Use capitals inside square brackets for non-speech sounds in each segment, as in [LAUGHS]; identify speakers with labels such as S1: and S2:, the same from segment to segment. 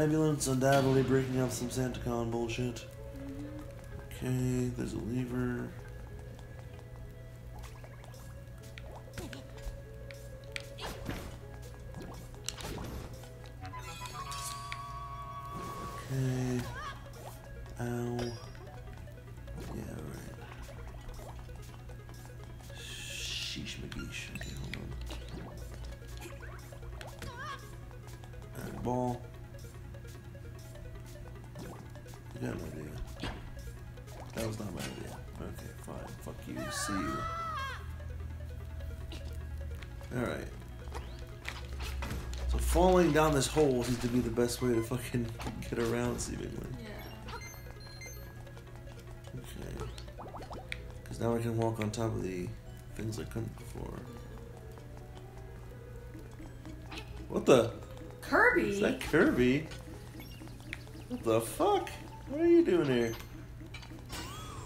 S1: ambulance undoubtedly breaking up some SantaCon bullshit. Okay, there's a lever. Okay. Ow. Falling down this hole seems to be the best way to fucking get around, seemingly.
S2: Yeah.
S1: Okay. Because now I can walk on top of the things I couldn't before. What the?
S2: Kirby.
S1: Is that Kirby? What the fuck? What are you doing here?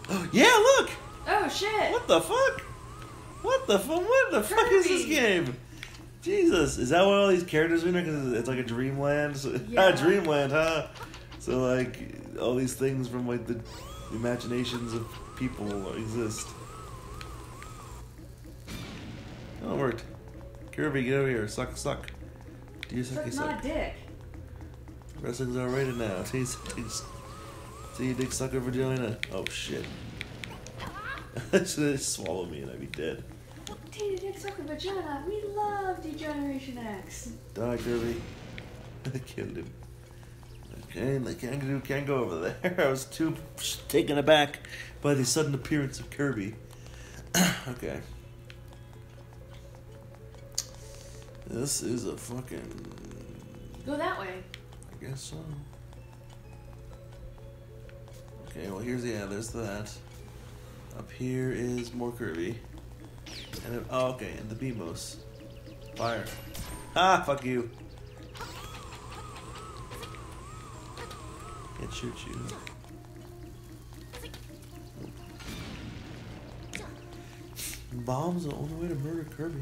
S1: Oh, [GASPS] yeah, look!
S2: oh shit.
S1: What the fuck? What the fuck? What the fuck is this game? Jesus, is that what all these characters are in there? Because it's like a dreamland. So, [LAUGHS]
S2: Yeah.
S1: dreamland, huh? So like all these things from like the imaginations of people exist. Oh, it worked. Kirby, get over here. Suck, suck. Do you suck?
S2: not a dick.
S1: Wrestling's all rated now. Tease, tease. See you dick sucker vagina. Oh shit. [LAUGHS] Should swallow me and I'd be dead.
S2: Tina Dick Sucker Vagina. We love D-Generation X.
S1: Die, Kirby. [LAUGHS] I killed him. Okay, the kangaroo can't go over there. [LAUGHS] I was too taken aback by the sudden appearance of Kirby. [CLEARS THROAT] okay. This is a fucking.
S2: Go that way.
S1: I guess so. Okay, well here's the yeah, there's that. Up here is more Kirby. And then, oh okay, and the Beamos. Fire. Ah, fuck you. Can't shoot you. Bombs are the only way to murder Kirby.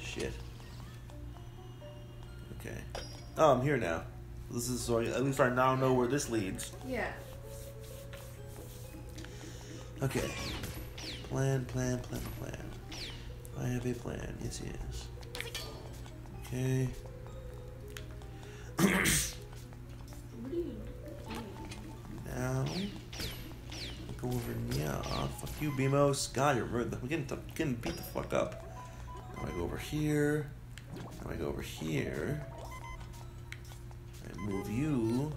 S1: Shit. Okay. Oh, I'm here now. This is so at least I now know where this leads.
S2: Yeah.
S1: Okay. Plan, plan, plan, plan. I have a plan. Yes, yes. Okay. Now. Go over yeah. Fuck you, Beamos. God, you're rude. We're getting, getting beat the fuck up. Now I go over here. Now I go over here. I move you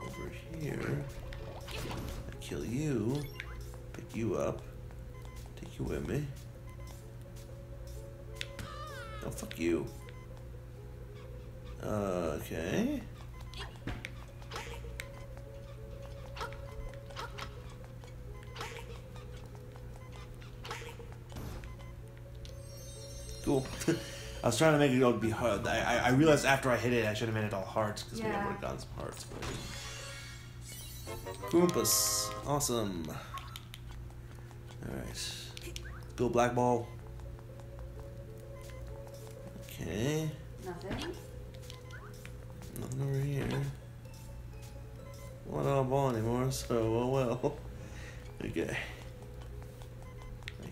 S1: over here. I kill you. Pick you up. You with me. Oh, fuck you. Okay. Cool. [LAUGHS] I was trying to make it all be hard. I, I, I realized after I hit it, I should have made it all hearts because we would have gotten some hearts. But Koompus, awesome. All right, go black ball. Okay,
S2: Nothing.
S1: nothing over here. Well, I don't have a ball anymore, so oh well. [LAUGHS] Okay,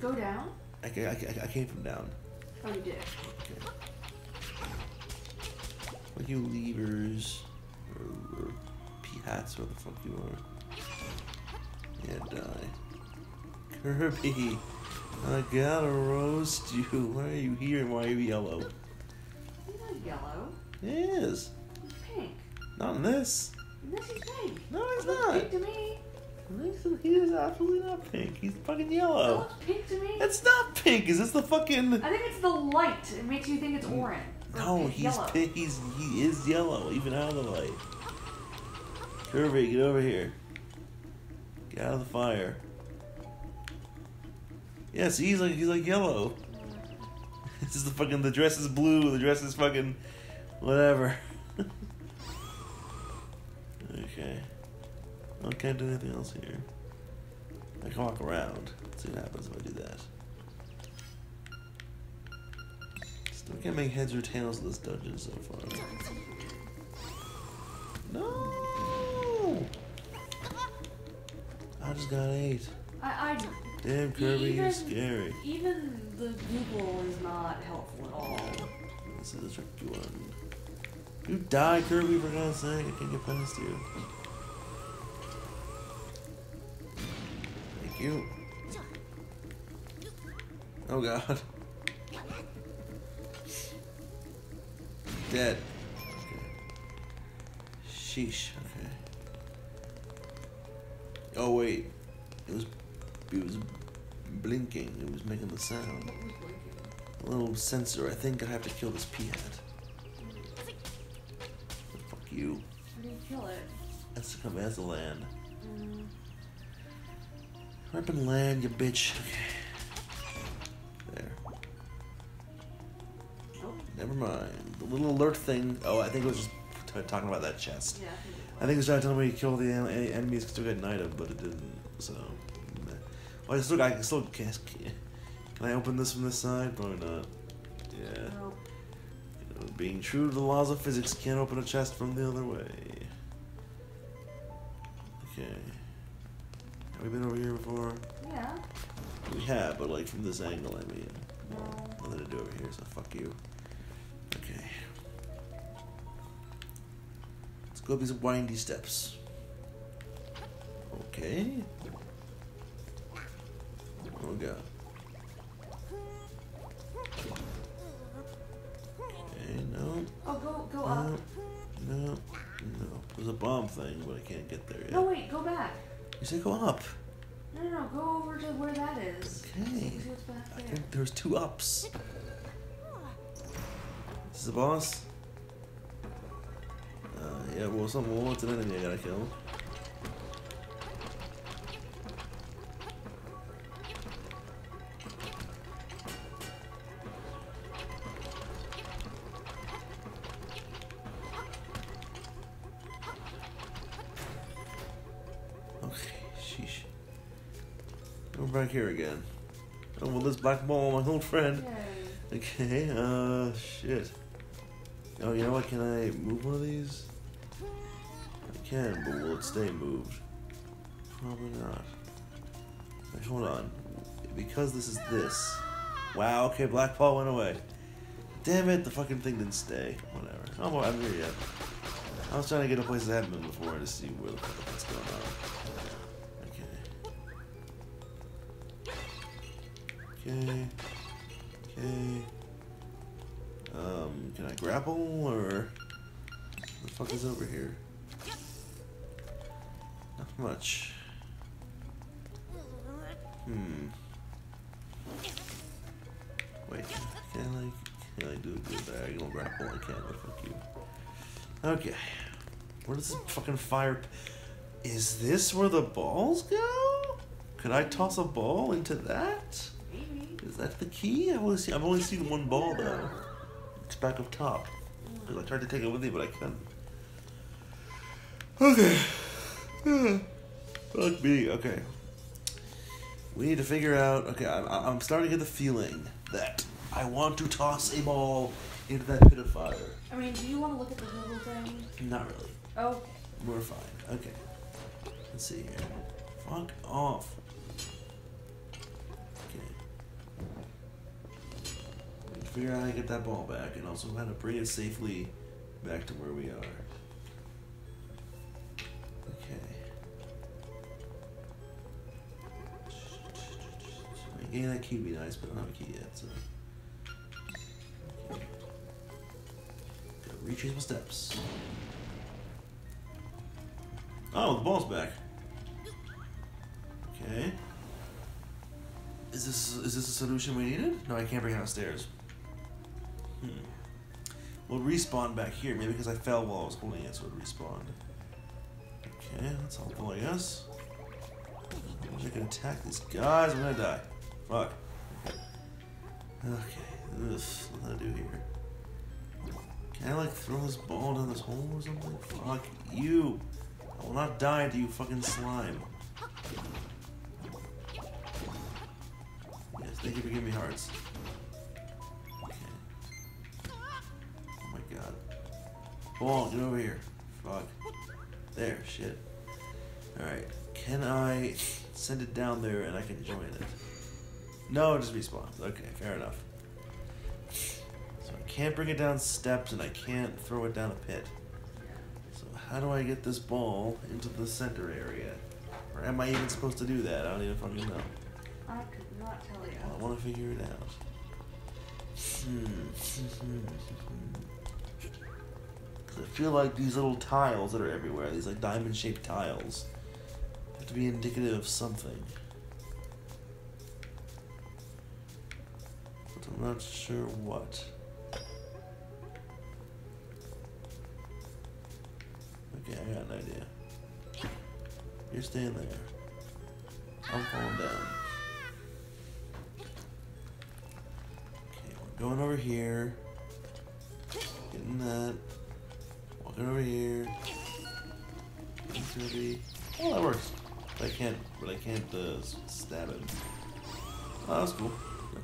S2: Go down.
S1: I, ca- I, I came from down.
S2: Oh, you did.
S1: Okay. Fuck you levers. Or, or peahats, what the fuck you are. Yeah, uh, die. Kirby, I gotta roast you. [LAUGHS] Why are you here and why are you yellow?
S2: He's not yellow.
S1: It is.
S2: He's pink.
S1: Not in this.
S2: And this is pink.
S1: No, he's not.
S2: pink to me.
S1: He is absolutely not pink. He's fucking
S2: It
S1: yellow.
S2: looks pink to me.
S1: It's not pink. Is this the fucking?
S2: I think it's the light. It makes you think it's orange.
S1: No,
S2: pink-
S1: he's
S2: yellow.
S1: pi- he's he is yellow, even out of the light. Kirby, get over here. Get out of the fire. Yes, he's like he's like yellow. [LAUGHS] This is the fucking the dress is blue, the dress is fucking whatever. [LAUGHS] okay. I can't do anything else here. I can walk around. See what happens if I do that. Still can't make heads or tails of this dungeon so far. No! I just got eight.
S2: I, I
S1: Damn, Kirby, you're
S2: even-
S1: scary.
S2: even the Google is not helpful at all.
S1: This is a tricky one. You die, Kirby, for God's sake. I can't get past you. Thank you. Oh, God. Dead. Okay. Sheesh. Okay. Oh, wait. It was. It was blinking. It was making the sound.
S2: What was blinking?
S1: A little sensor. I think I have to kill this peahat. Fuck you.
S2: How do you kill it?
S1: That's to come as a land.
S2: Mm,
S1: Rip and land, you bitch. Okay. There. Never mind. The little alert thing. Oh, I think it was just talking about that chest.
S2: Yeah, I think it
S1: I think it was trying to tell me to kill the en- en- enemies because we got an item, but it didn't. So. Oh, well, I still I can still can, can I open this from this side? Probably not. Yeah. You know, being true to the laws of physics, can't open a chest from the other way. Okay. Have we been over here before?
S2: Yeah.
S1: We have, but like from this angle, I mean.
S2: No.
S1: Nothing to do over here, so fuck you. Okay. Let's go up these windy steps. Okay. Oh god. Okay, no,
S2: Oh, go go
S1: no,
S2: up.
S1: no, no. There's a bomb thing, but I can't get there yet.
S2: No, wait, go back.
S1: You say go up.
S2: No, no, no, go over to where that is.
S1: Okay.
S2: See what's back
S1: I think there's two ups. This is the boss? Uh, yeah, well, some well, it's an enemy I gotta kill. We're back here again. Oh, well, this black ball, my old friend.
S2: Yay.
S1: Okay, uh, shit. Oh, you know what? Can I move one of these? I can, but will it stay moved? Probably not. Wait, hold on. Because this is this. Wow, okay, black ball went away. Damn it, the fucking thing didn't stay. Whatever. Oh, well, I'm here yet. I was trying to get a place that been before to see where the fuck what's going on. Okay. Okay. Um, can I grapple or the fuck is over here? Not much. Hmm. Wait, can I can I do the diagonal grapple? I can't. Fuck you. Okay. Where does this fucking fire? Is this where the balls go? Could I toss a ball into that? That the key? I've only seen, I've only seen one ball though. It's back up top. I tried to take it with me, but I couldn't. Okay. [SIGHS] Fuck me. Okay. We need to figure out. Okay, I'm, I'm starting to get the feeling that I want to toss a ball into that pit of fire.
S2: I mean, do you want to look at the Google thing?
S1: Not really.
S2: Okay.
S1: We're fine. Okay. Let's see here. Fuck off. Figure out how to get that ball back and also how to bring it safely back to where we are. Okay. Getting that key would be nice, but I don't have a key yet, so. Gotta retrace my steps. Oh, the ball's back. Okay. Is this is this a solution we needed? No, I can't bring it downstairs. Hmm. We'll respawn back here, maybe because I fell while I was holding it, so it respawned. Okay, that's helpful, I guess. I could attack these guys. I'm gonna die. Fuck. Okay. Ugh, what do I do here? Can I like throw this ball down this hole or something? Fuck you. I will not die to you fucking slime. Yes, thank you for giving me hearts. Oh my god. Get over here. Fuck. There, shit. Alright. Can I send it down there and I can join it? No, it just respawns. Okay, fair enough. So I can't bring it down steps and I can't throw it down a pit. So how do I get this ball into the center area? Or am I even supposed to do that? I don't even fucking know.
S2: I could not tell you.
S1: Well, I want to figure it out. Hmm. hmm, hmm, hmm I feel like these little tiles that are everywhere, these like diamond shaped tiles, have to be indicative of something. But I'm not sure what. Okay, I got an idea. You're staying there. I'm falling down. Okay, we're going over here. Getting that. Over here. Getting through the. Oh, that works. But I can't. But I can't uh, stab him. Oh, that's cool.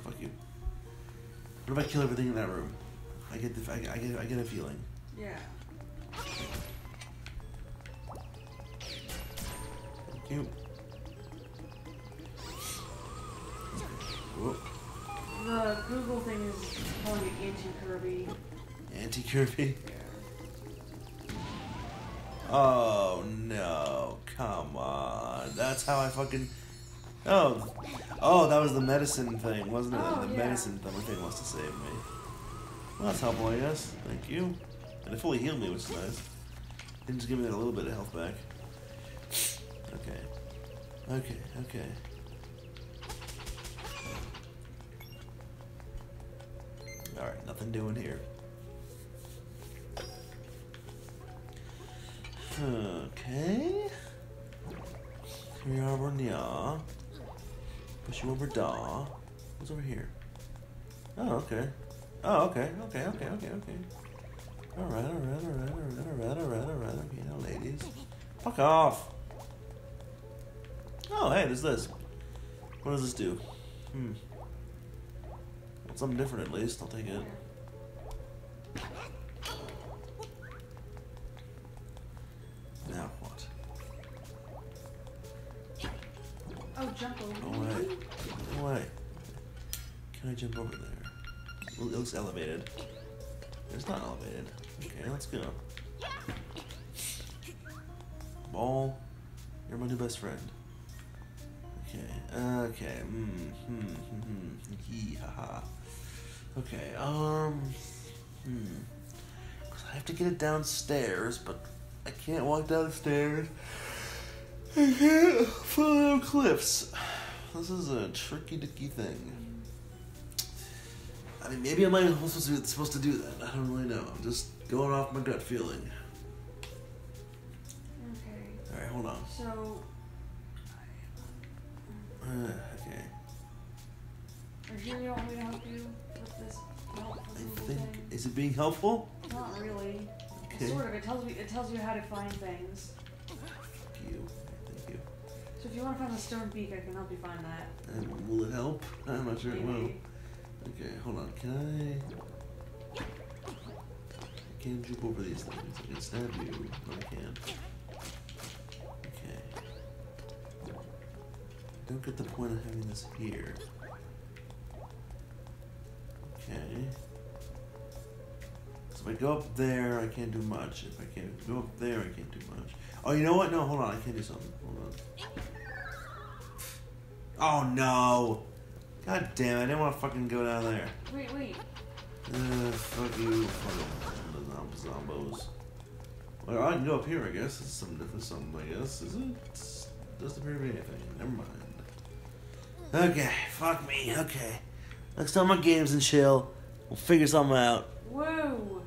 S1: Fuck you. What if I kill everything in that room? I get the. I, I get. I get a feeling.
S2: Yeah.
S1: Thank you. Whoop.
S2: The Google thing is calling it anti-Kirby.
S1: Anti Kirby.
S2: Yeah.
S1: Oh no! Come on. That's how I fucking. Oh, oh, that was the medicine thing, wasn't it?
S2: Oh,
S1: the
S2: yeah.
S1: medicine thing thing wants to save me. Well, that's helpful, I guess. Thank you. And it fully healed me, which is nice. Didn't just give me that a little bit of health back. Okay. Okay. Okay. All right. Nothing doing here. Okay. Here we are over nya. Push you over da. What's over here? Oh, okay. Oh, okay, okay, okay, okay, okay. Alright, alright, alright, alright, alright, alright, alright, okay, now ladies. Fuck off! Oh, hey, there's this. What does this do? Hmm. Something different at least, I'll take it. It's not elevated. Okay, let's go. Ball, you're my new best friend. Okay, okay, mm, hmm, hmm, hmm, hee, ha, ha. Okay, um, hmm. 'Cause I have to get it downstairs, but I can't walk downstairs. I can't follow cliffs. This is a tricky dicky thing. I mean, maybe I'm not even supposed to, supposed to do that. I don't really know. I'm just going off my gut feeling.
S2: Okay.
S1: Alright, hold on.
S2: So,
S1: Uh, okay.
S2: are you want me to help you with this help
S1: I
S2: with Google
S1: think.
S2: thing?
S1: Is it being helpful?
S2: Not really.
S1: Okay.
S2: Sort of. It tells me. It tells you how to find things.
S1: Thank you. Thank you.
S2: So if you want to find the stone beak, I can help you find that.
S1: And will it help? I'm not sure it will. Okay, hold on. Can I. I can't jump over these things. I can stab you. No, I can't. Okay. I don't get the point of having this here. Okay. So if I go up there, I can't do much. If I can't go up there, I can't do much. Oh, you know what? No, hold on. I can't do something. Hold on. Oh no! God damn it! I didn't want to fucking go down there.
S2: Wait, wait.
S1: Uh, fuck you, fucking zom- zombos. Well, I can go up here, I guess. It's some different something, I guess. Is it? It's, doesn't appear to be anything. Never mind. Okay, fuck me. Okay. Let's start my games and chill. We'll figure something out.
S2: Whoa.